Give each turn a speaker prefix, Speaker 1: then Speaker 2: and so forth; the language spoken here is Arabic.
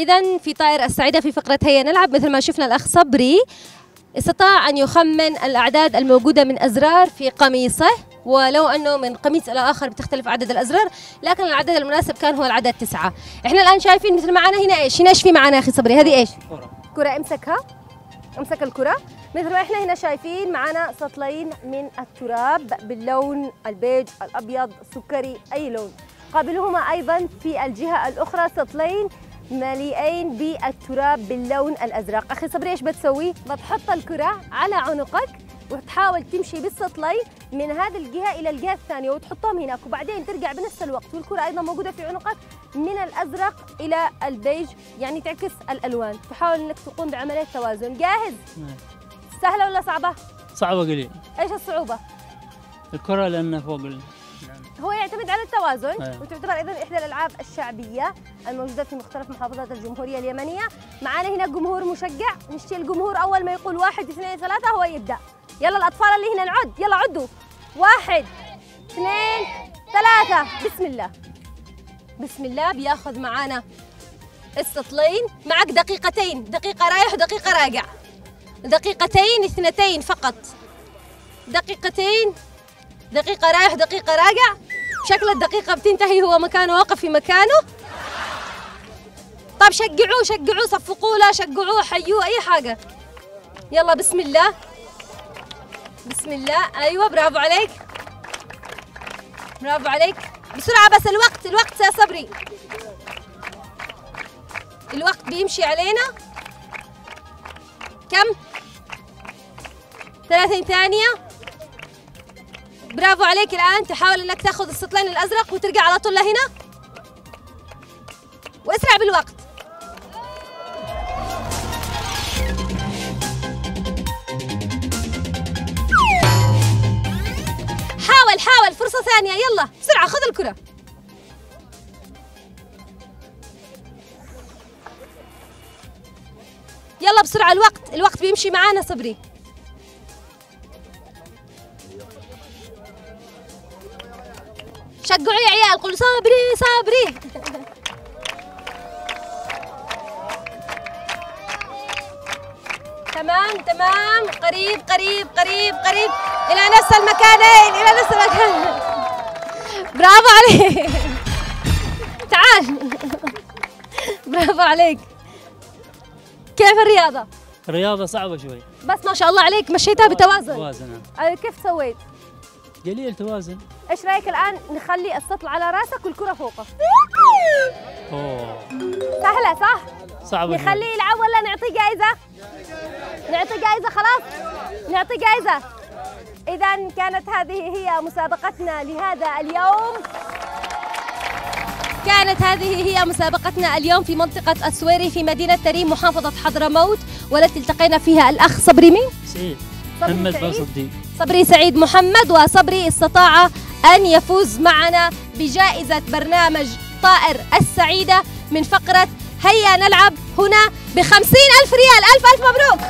Speaker 1: إذا في طائر السعيدة في فقرة هيا نلعب. مثل ما شفنا الأخ صبري استطاع أن يخمن الأعداد الموجودة من أزرار في قميصه ولو أنه من قميص إلى آخر بتختلف عدد الأزرار لكن العدد المناسب كان هو العدد تسعة. إحنا الآن شايفين مثل معنا هنا إيش؟ هنا إيش في معنا أخي صبري؟ هذه إيش؟ كرة. امسكها. امسك الكرة. مثل ما إحنا هنا شايفين معنا سطلين من التراب باللون البيج الأبيض السكري أي لون. قابلهما أيضا في الجهة الأخرى سطلين مليئين بالتراب باللون الأزرق أخي صبري إيش بتسوي بتحط الكرة على عنقك وتحاول تمشي بالسطلين من هذه الجهة إلى الجهة الثانية وتحطهم هناك وبعدين ترجع بنفس الوقت والكرة أيضا موجودة في عنقك من الأزرق إلى البيج يعني تعكس الألوان تحاول أنك تقوم بعملية توازن جاهز؟ سهلة ولا صعبة؟
Speaker 2: صعبة قليل
Speaker 1: إيش الصعوبة؟
Speaker 2: الكرة لأنها فوق.
Speaker 1: هو يعتمد على التوازن
Speaker 2: أيوة.
Speaker 1: وتعتبر أيضا إحدى الألعاب الشعبية الموجودة في مختلف محافظات الجمهورية اليمنية. معانا هنا جمهور مشجع نشتي الجمهور أول ما يقول واحد اثنين ثلاثة هو يبدأ. يلا الأطفال اللي هنا نعد يلا عدوا. واحد اثنين ثلاثة. بسم الله. بسم الله بياخذ معانا السطلين. معك دقيقتين. دقيقة رايح ودقيقه راجع. دقيقتين اثنتين فقط. دقيقتين. دقيقة رايح دقيقة راجع. شكل الدقيقة بتنتهي هو مكانه واقف في مكانه. طيب شجعوه شجعوه صفقوا له شجعوه حيوه أي حاجة. يلا بسم الله. بسم الله. أيوة برافو عليك. برافو عليك. بسرعة بس الوقت الوقت يا صبري. الوقت بيمشي علينا. كم؟ 30 ثانية. برافو عليك الآن. تحاول أنك تأخذ السطلين الأزرق وترجع على طول لهنا. واسرع بالوقت. حاول حاول. فرصة ثانية. يلا بسرعة. خذ الكرة. يلا بسرعة. الوقت الوقت بيمشي معانا صبري. شجعوا يا عيال قولوا صابري صابري. تمام تمام. قريب قريب قريب قريب. إلى نفس المكانين إلى نفس المكان. برافو عليك. تعال. برافو عليك. كيف الرياضة؟
Speaker 2: الرياضة صعبة شوي.
Speaker 1: بس ما شاء الله عليك مشيتها بتوازن.
Speaker 2: توازن.
Speaker 1: أي كيف سويت؟
Speaker 2: قليل توازن
Speaker 1: إيش رأيك الآن نخلي السطل على رأسك والكرة فوقه؟
Speaker 2: أوه
Speaker 1: سهلة صح؟
Speaker 2: شوي.
Speaker 1: نخليه يلعب ولا نعطيه جائزة؟ نعطيه جائزة خلاص؟ نعطيه جائزة إذا كانت هذه هي مسابقتنا لهذا اليوم كانت هذه هي مسابقتنا اليوم في منطقة السويري في مدينة تريم محافظة حضرموت والتي التقينا فيها الأخ صبري مين؟
Speaker 2: سعيد
Speaker 1: صبري
Speaker 2: محمد
Speaker 1: سعيد.
Speaker 2: صديق
Speaker 1: صبري سعيد محمد وصبري استطاع أن يفوز معنا بجائزة برنامج طائر السعيدة من فقرة هيا نلعب هنا بخمسين ألف ريال. ألف ألف مبروك.